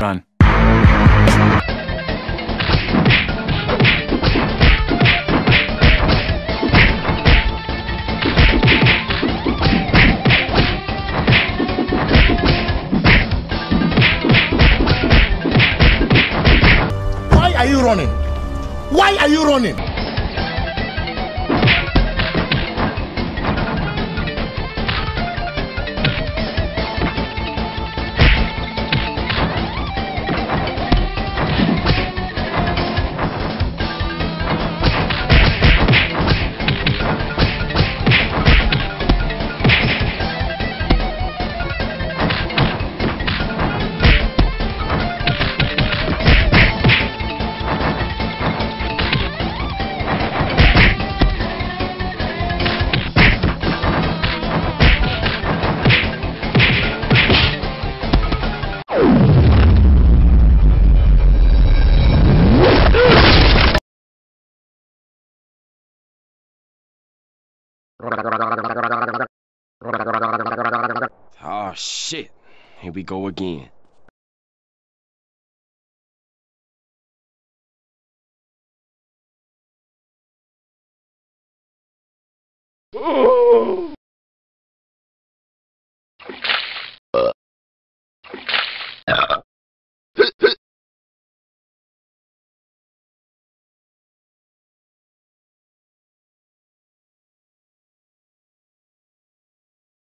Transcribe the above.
Run. Why are you running? Why are you running? Oh shit. Here we go again. Oh.